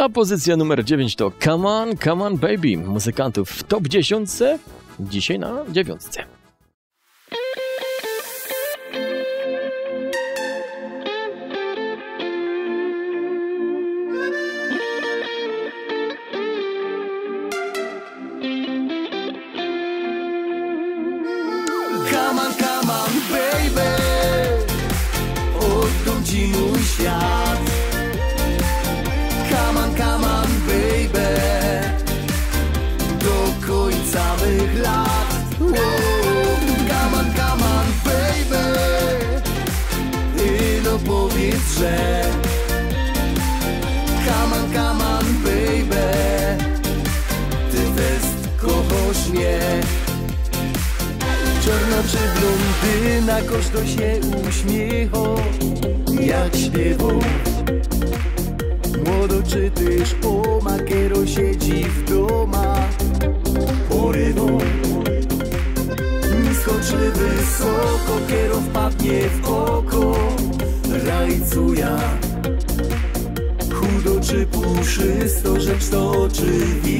A pozycja numer 9 to Come On, Come On Baby muzykantów w top 10. Dzisiaj na dziewiątce. Że Come on, come on, baby. Ty też kochasz mnie Czarna czy blondyna, każdy się uśmiecha Jak śpiewał Młodo czy też o makiero siedzi w doma. Porywą. Nisko czy wysoko, kiero wpadnie w czy puszysto, rzecz to oczywisto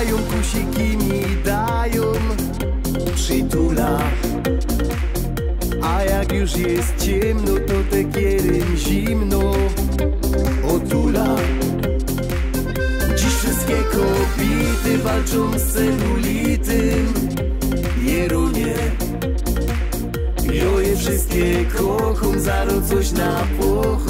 trzają, kusiki mi dają. Przytula. A jak już jest ciemno, to te kierym zimno Otula. Dziś wszystkie kobiety walczą z celulitym Jerunie Jo je wszystkie kocham, zaro coś na pochum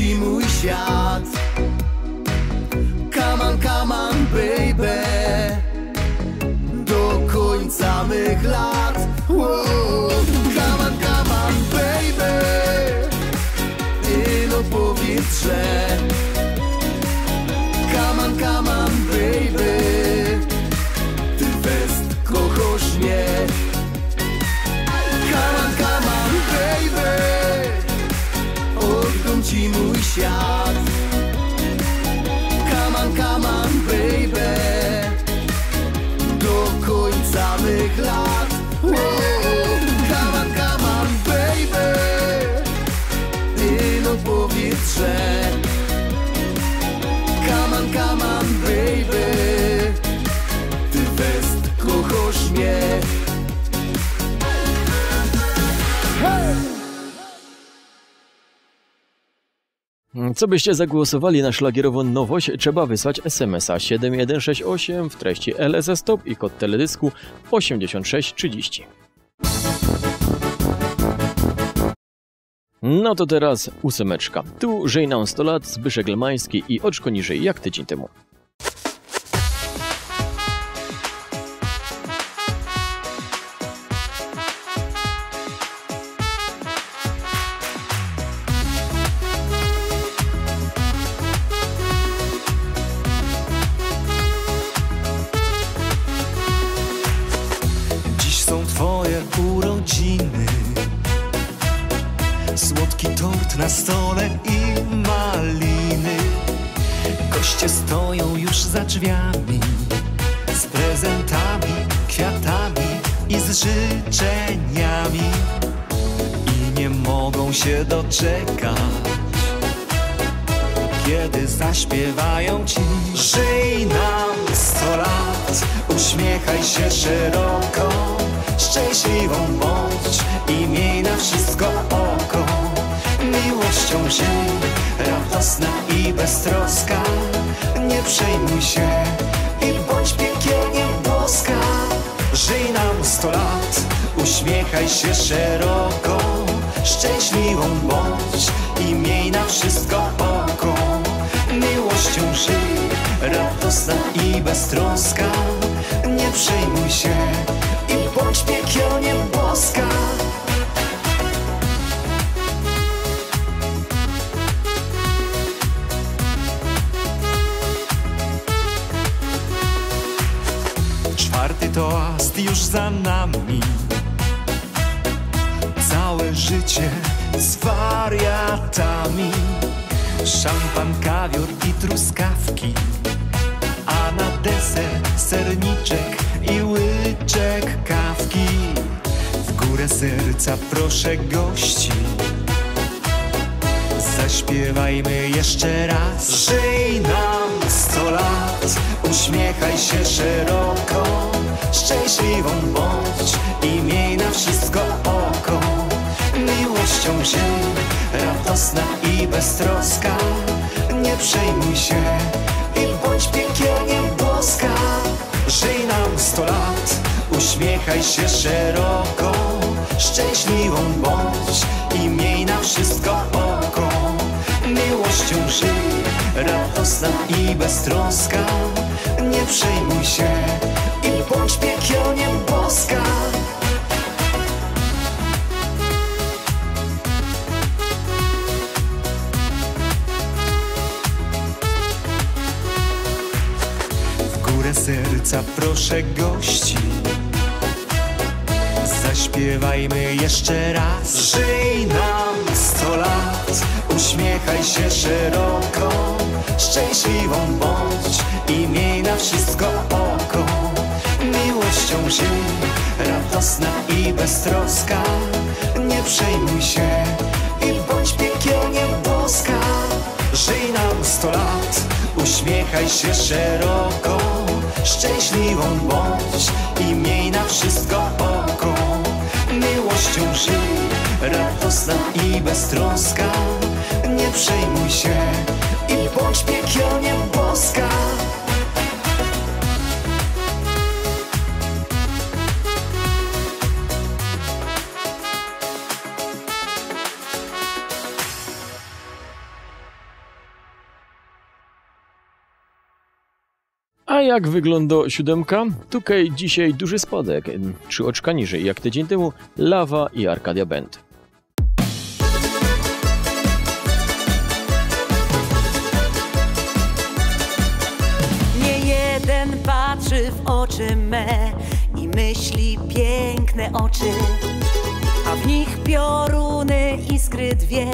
ci mój świat. Come on, come on, baby. Do końca mych lat. Come on, come on, baby. I no Co byście zagłosowali na szlagierową nowość, trzeba wysłać SMS-a 7168 w treści LS Stop i kod teledysku 8630. No to teraz ósemeczka. Tu żyj nam 100 lat, Zbyszek Lemański i oczko niżej jak tydzień temu. Uśmiechaj się szeroko Szczęśliwą bądź i miej na wszystko oko. Miłością żyj, radosna i beztroska. Nie przejmuj się i bądź piekielnie boska Żyj nam sto lat, uśmiechaj się szeroko Szczęśliwą bądź i miej na wszystko oko. Miłością żyj, radosna i beztroska Nie przejmuj się i bądź piekielnie boska. Czwarty toast już za nami. Całe życie z wariatami. Szampan, kawior i truskawki A na deser serniczek i łyczek kawki. W górę serca proszę gości. Zaśpiewajmy jeszcze raz. Żyj nam sto lat. Uśmiechaj się szeroko. Szczęśliwą bądź I miej na wszystko oko. Miłością żyj Radosna i beztroska. Nie przejmuj się Uśmiechaj się szeroko Szczęśliwą bądź I miej na wszystko oko. Miłością żyj Radosna i beztroska. Nie przejmuj się I bądź piekielnie boska. W górę serca proszę gości Zaśpiewajmy jeszcze raz. Żyj nam sto lat Uśmiechaj się szeroko Szczęśliwą bądź I miej na wszystko oko. Miłością żyj Radosna i beztroska Nie przejmuj się I bądź piekielnie boska. Żyj nam sto lat Uśmiechaj się szeroko Szczęśliwą bądź I miej na wszystko oko Miłością żyj. Radosna i beztroska Nie przejmuj się. I bądź piekielnie boska A jak wygląda siódemka? Tutaj dzisiaj duży spadek, trzy oczka niżej jak tydzień temu, Lawa i Arcadia Band. Nie jeden patrzy w oczy me i myśli piękne oczy, a w nich pioruny iskry dwie,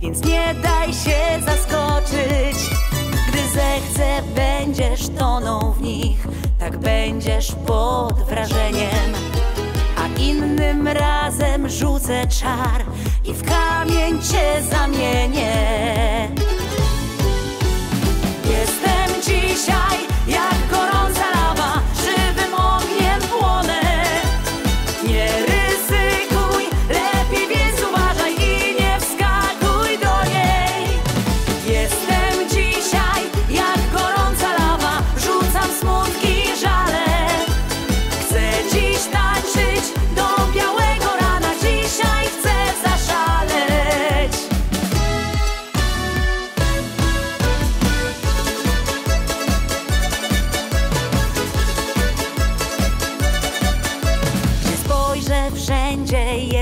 więc nie daj się zaskoczyć. Zechce, będziesz tonął w nich, tak będziesz pod wrażeniem. A innym razem rzucę czar i w kamień cię zamienię. Jestem dzisiaj jak gorąca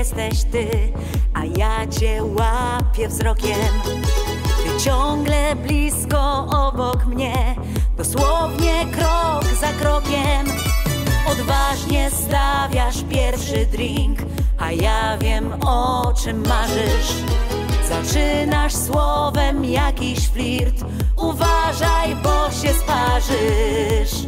jesteś ty, a ja cię łapię wzrokiem. Ty ciągle blisko obok mnie, dosłownie krok za krokiem. Odważnie stawiasz pierwszy drink, a ja wiem o czym marzysz. Zaczynasz słowem jakiś flirt, uważaj, bo się sparzysz.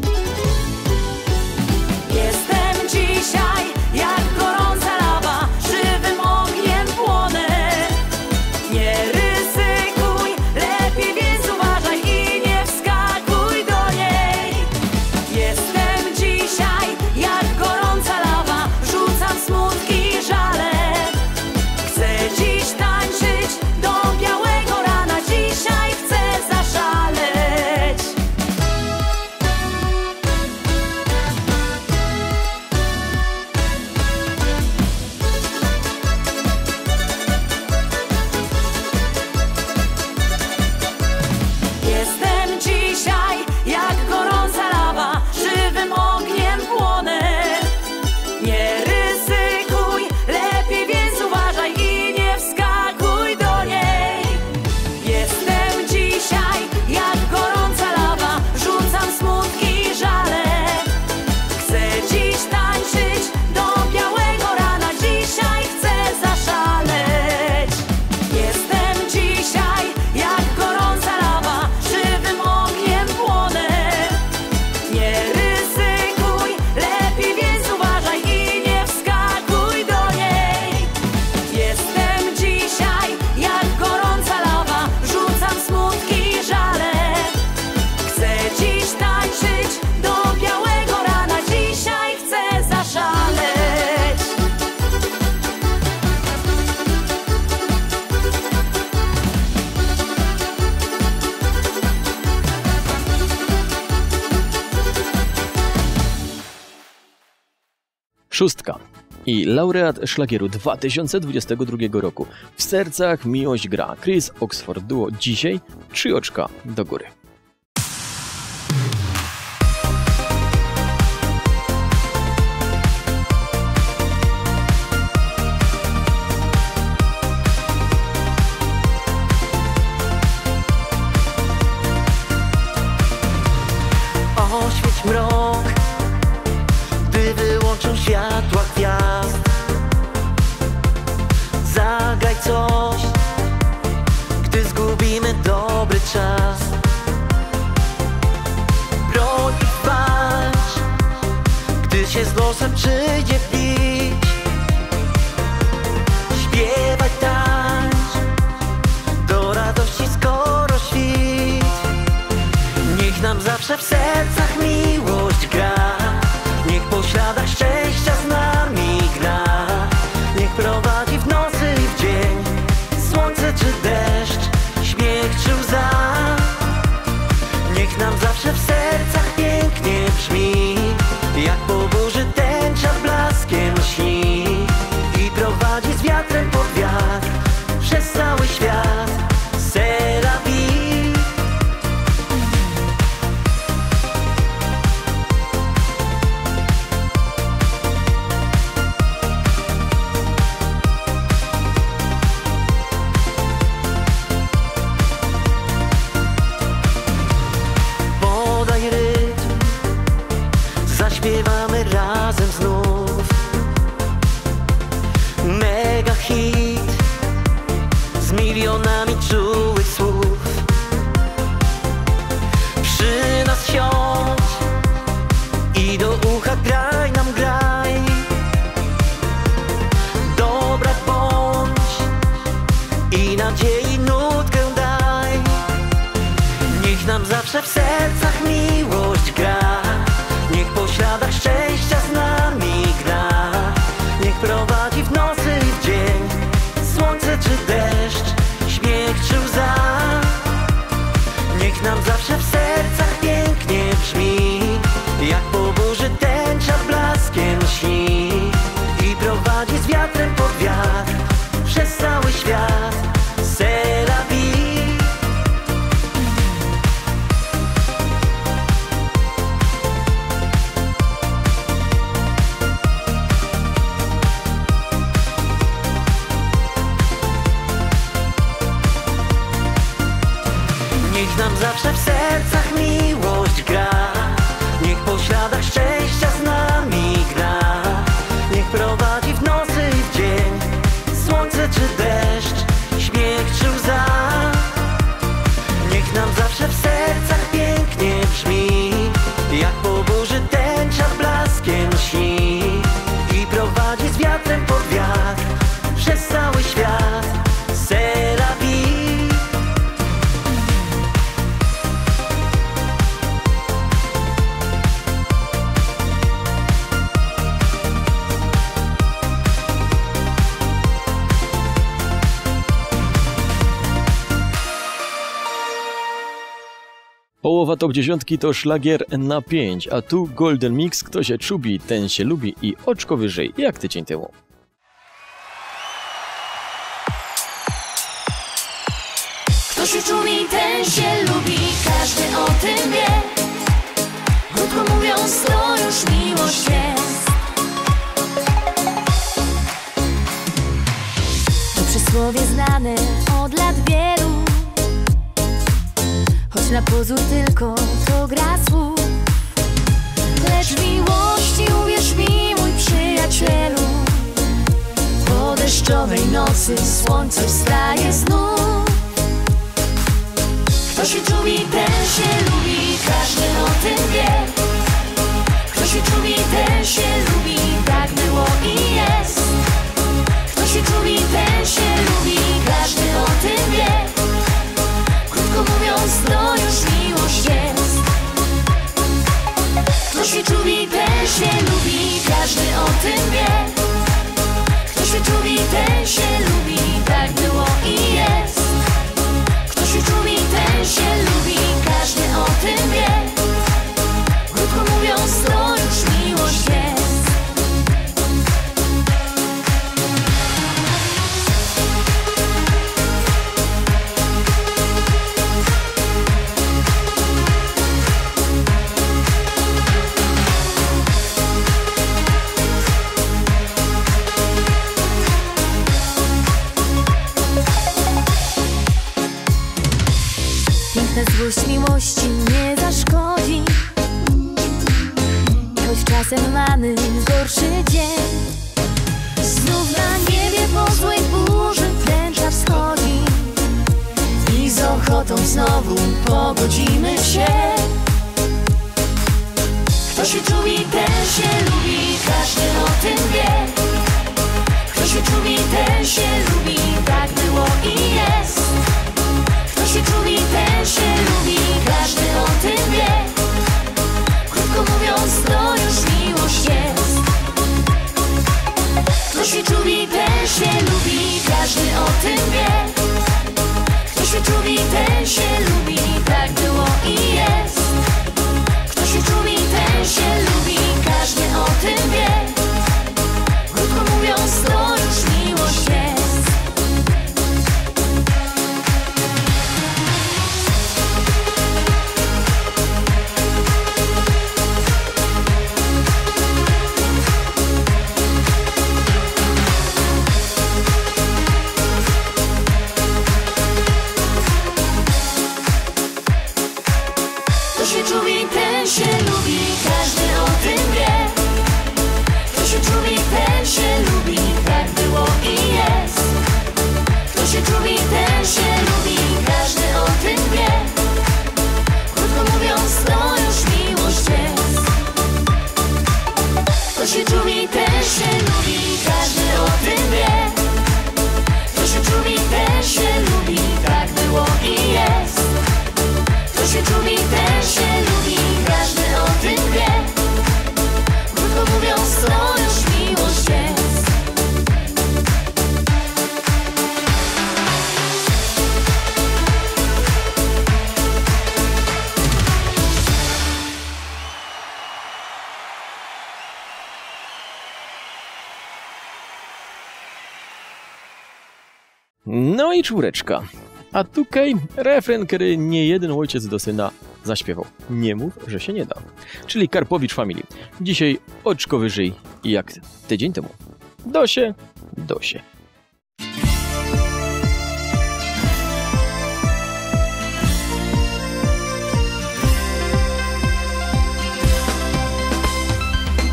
Szóstka. I laureat szlagieru 2022 roku. W sercach miłość gra. Chris Oxford Duo dzisiaj trzy oczka do góry. Z top 10 to szlagier na 5, a tu Golden Mix, kto się czubi, ten się lubi i oczko wyżej, jak tydzień temu. Kto się czuli, ten się lubi, każdy o tym wie. Krótko mówiąc, to już miłość jest. To przysłowie znane od lat wielu, na pozór tylko to gra słów. Lecz w miłości uwierz mi, mój przyjacielu, po deszczowej nocy słońce wstaje znów. Kto się czubi, ten się lubi, każdy o tym wie. Kto się czubi, ten się lubi, tak było i jest. Kto się czubi, ten się lubi, każdy o tym wie. Krótko mówiąc, to się czubi, ten się lubi, każdy o tym wie. Kto się czubi, ten się lubi, tak i czwóreczka. A tutaj refren, który nie jeden ojciec do syna zaśpiewał. Nie mów, że się nie da. Czyli Karpowicz Family. Dzisiaj oczko wyżej jak tydzień temu. Dosie, dosie.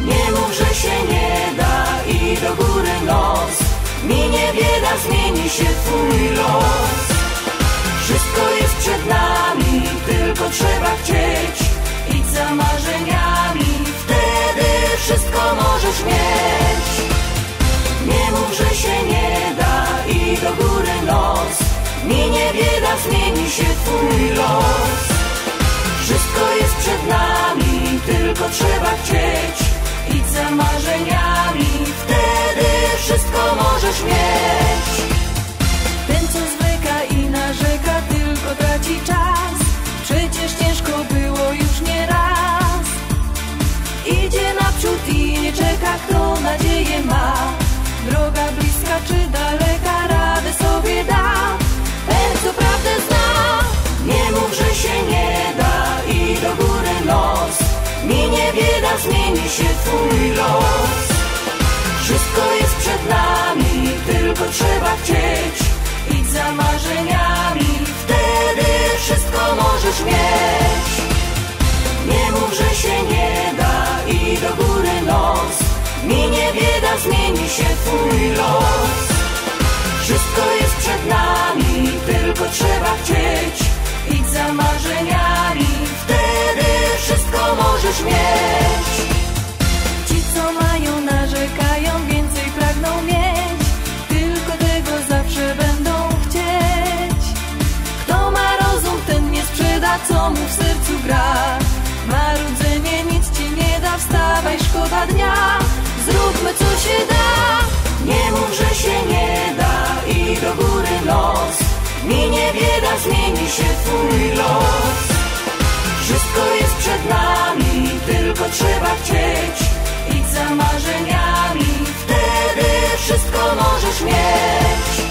Nie mów, że się nie da i do góry noc Minie bieda, zmieni się twój los. Wszystko jest przed nami, tylko trzeba chcieć Idź za marzeniami, wtedy wszystko możesz mieć. Nie mów, że się nie da i do góry noc Minie bieda, zmieni się twój los. Wszystko jest przed nami, tylko trzeba chcieć Idź za marzeniami, możesz mieć Ten, co zwleka i narzeka, tylko traci czas. Przecież ciężko było już nie raz. Idzie naprzód i nie czeka, kto nadzieję ma. Droga bliska czy daleka, radę sobie da. Ten, co prawdę zna. Nie mów, że się nie da i do góry noc Minie bieda, zmieni się twój los Wszystko jest przed nami, tylko trzeba chcieć Idź za marzeniami, wtedy wszystko możesz mieć. Nie mów, że się nie da i do góry noc Minie bieda, zmieni się twój los. Wszystko jest przed nami, tylko trzeba chcieć Idź za marzeniami, wtedy wszystko możesz mieć mu w sercu gra. Marudzenie nic ci nie da, wstawaj, szkoda dnia. Zróbmy co się da. Nie mów, że się nie da i do góry noc Minie bieda, zmieni się twój los Wszystko jest przed nami, tylko trzeba chcieć Idź za marzeniami, wtedy wszystko możesz mieć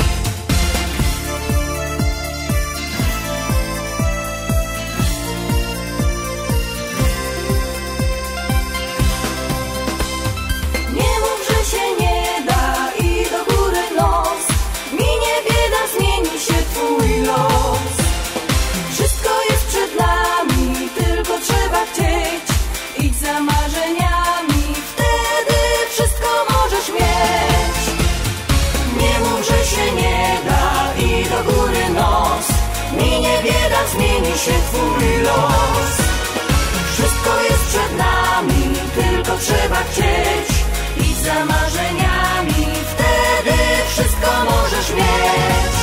się twój los. Wszystko jest przed nami, tylko trzeba chcieć. I za marzeniami, wtedy wszystko możesz mieć.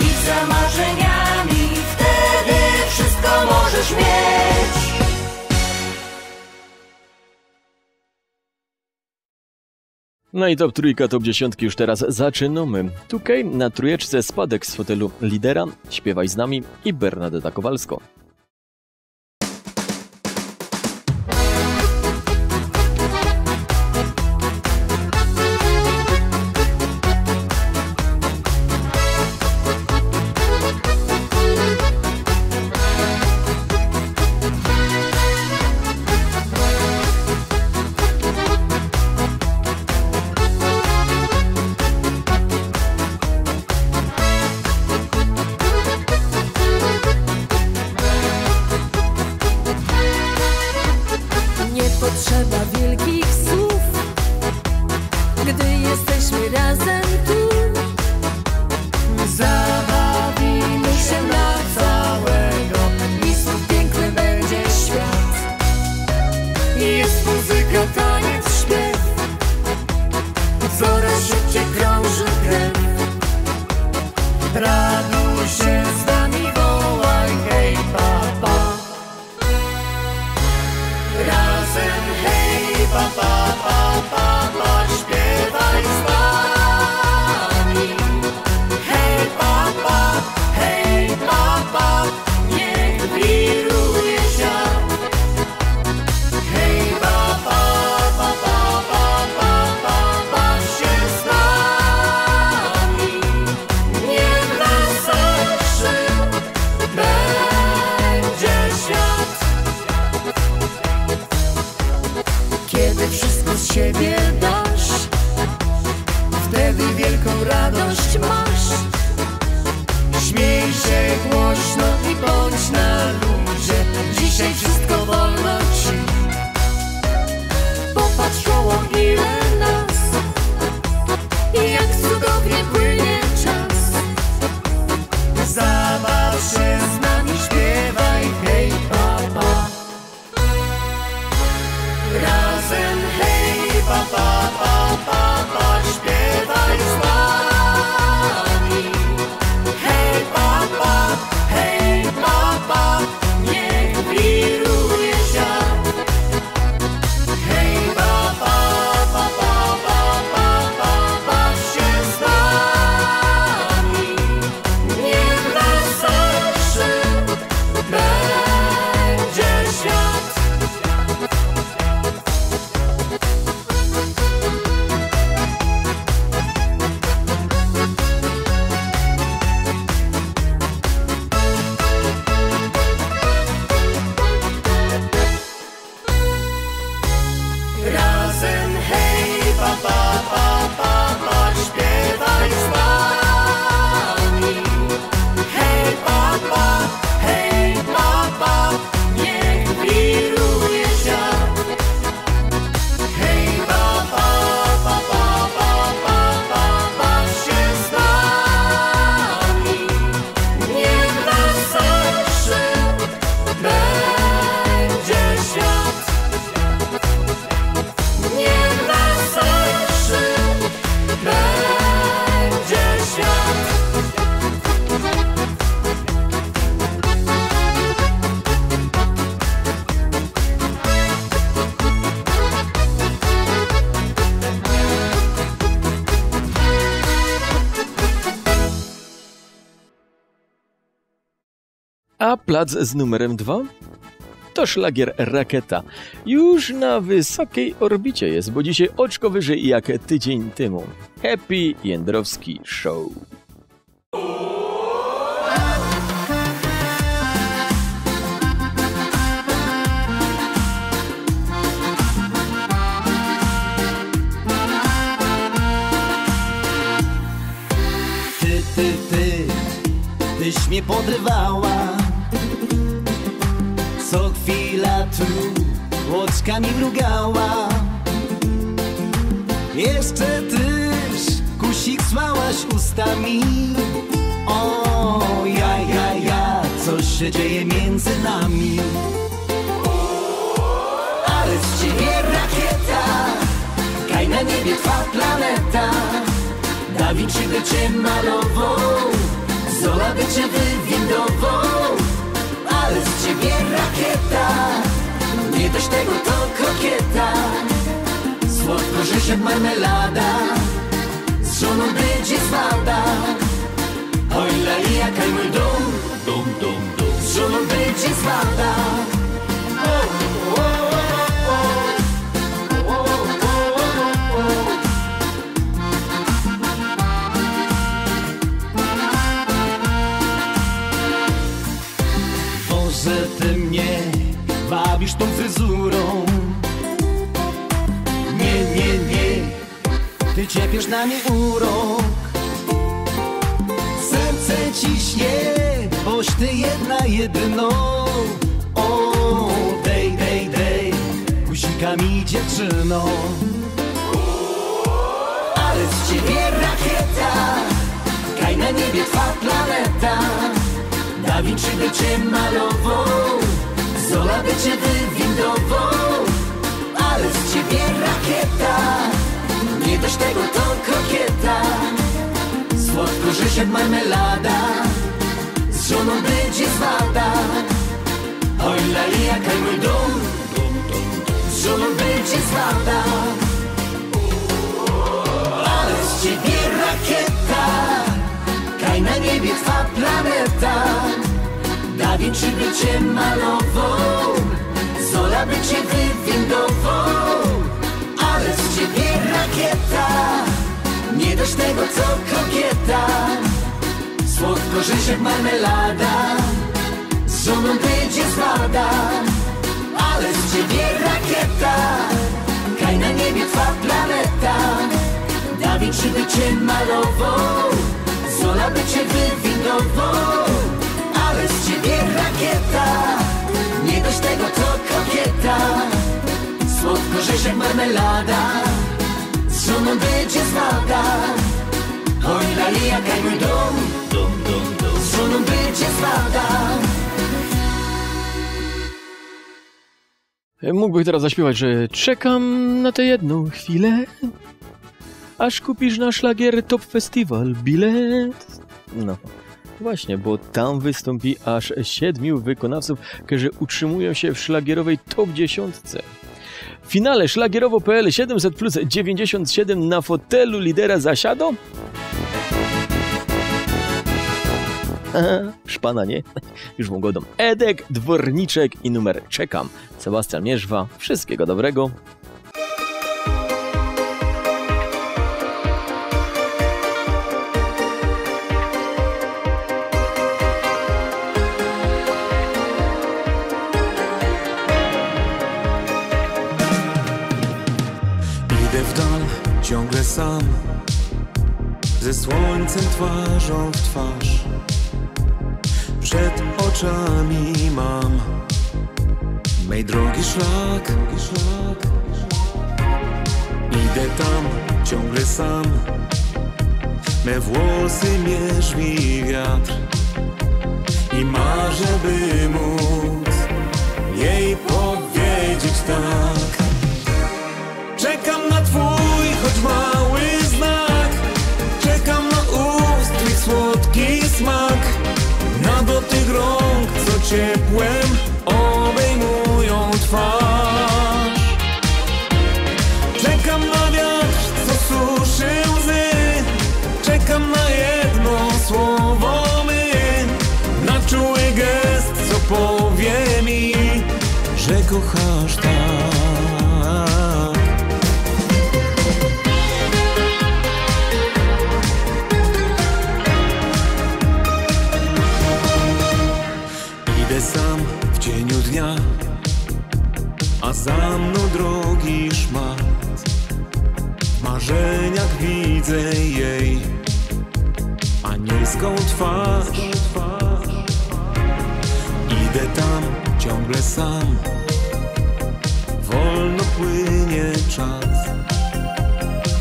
I za marzeniami, wtedy wszystko możesz mieć. No i top trójka, top dziesiątki już teraz zaczynamy. Tutaj na trójeczce spadek z fotelu lidera, śpiewaj z nami i Bernadetta Kowalsko. Plac z numerem dwa? To szlagier Rakieta. Już na wysokiej orbicie jest, bo dzisiaj oczko wyżej jak tydzień temu. Happy Jędrowski Show. Ty, ty, ty, tyś mnie podrywała tu łockami mrugała. Jeszcze tyś kusik słałaś ustami. O, ja, ja, ja, coś się dzieje między nami. Ale z ciebie rakieta Kaj na niebie twa planeta. Da Vinci by cię malował Zola by cię wywindował Ale z ciebie rakieta Nie tego to kokieta Słodko, jak marmelada Z żoną będzie zwada. Oj, la jaka mój dom Dom, dom, dom. Z żoną będzie zwada wabisz tą fryzurą. Nie, nie, nie Ty ciepiesz na mnie urok. Serce ciśnie Boś ty jedna jedyną O, dej, dej, dej Guzika mi dziewczyno Ale z ciebie rakieta Kaj na niebie twa planeta Da Vinci by cię malował Zola by cię wywindował Ale z ciebie rakieta. Nie dość tego to krokieta. Słodko jak marmelada Z żoną będzie zwada. Oj lali jaka mój dom Z żoną będzie zwada. Ale z ciebie rakieta Kaj na niebie twa planeta Vinci by cię malował. Zola by cię Ale z ciebie rakieta. Nie dość tego co kobieta. Słodko jak marmelada. Z żoną będzie zwada Ale z ciebie rakieta. Kaj na niebie twa planeta. Da Vinci by cię Zola by cię Ciebie rakieta. Nie dość tego to kobieta. Słodko jak marmelada Z żoną będzie zwada Oj lali jaka mój dom. Z żoną będzie zwada Mógłbym teraz zaśpiewać, że czekam na tę jedną chwilę, aż kupisz na szlagier Top Festival bilet. No, właśnie, bo tam wystąpi aż siedmiu wykonawców, którzy utrzymują się w szlagierowej top dziesiątce. W finale szlagierowo.pl 700 plus 97 na fotelu lidera zasiadą? Szpana nie. Już mu godą. Edek, Dworniczek i numer Czekam. Sebastian Mierzwa. Wszystkiego dobrego. Słońcem twarzą w twarz. Przed oczami mam Mej drogi szlak. Idę tam, ciągle sam. Me włosy mierz mi wiatr I marzę, by móc Jej powiedzieć tak powie mi Że kochasz tak Idę sam w cieniu dnia, a za mną drogi szmat. W marzeniach widzę jej anielską twarz. Tam ciągle sam, wolno płynie czas.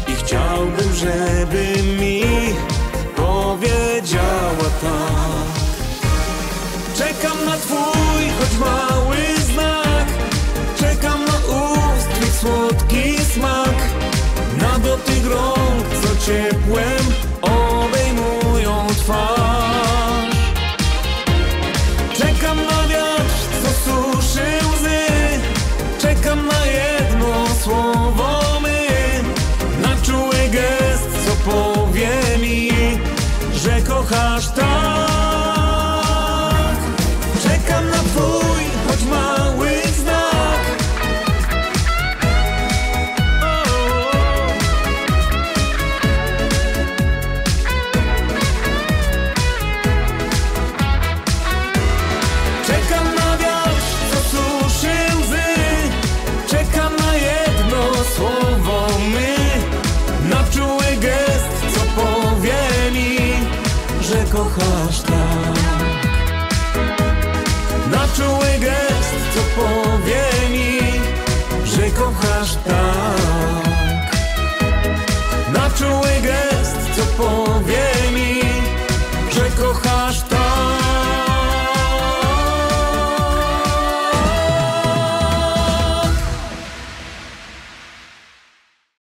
I chciałbym, żeby mi powiedziała tak. Czekam na twój, choć mały znak Czekam na ust, twych słodki smak Na dotyk rąk, co ciepłem Czekam na jedno słowo my Na czuły gest, co powie mi Że kochasz tak.